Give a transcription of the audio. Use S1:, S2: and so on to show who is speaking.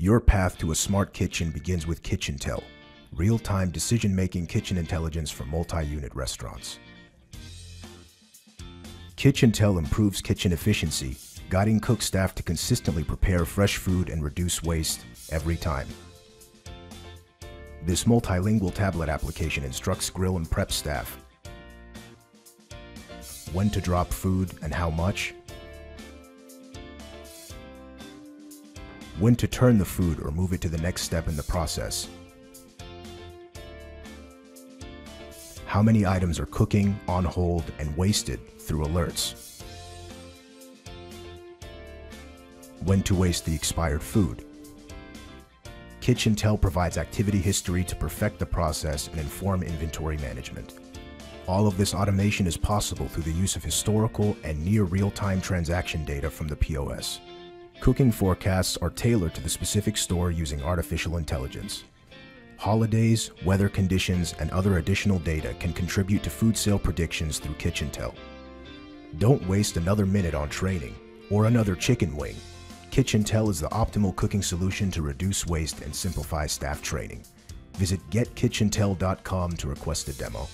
S1: Your path to a smart kitchen begins with KitchIntel, real-time decision-making kitchen intelligence for multi-unit restaurants. KitchIntel improves kitchen efficiency, guiding cook staff to consistently prepare fresh food and reduce waste every time. This multilingual tablet application instructs grill and prep staff when to drop food and how much, when to turn the food or move it to the next step in the process, how many items are cooking, on hold, and wasted through alerts, when to waste the expired food. KitchIntel provides activity history to perfect the process and inform inventory management. All of this automation is possible through the use of historical and near real-time transaction data from the POS. Cooking forecasts are tailored to the specific store using artificial intelligence. Holidays, weather conditions, and other additional data can contribute to food sale predictions through KitchIntel. Don't waste another minute on training or another chicken wing. KitchIntel is the optimal cooking solution to reduce waste and simplify staff training. Visit getkitchintel.com to request a demo.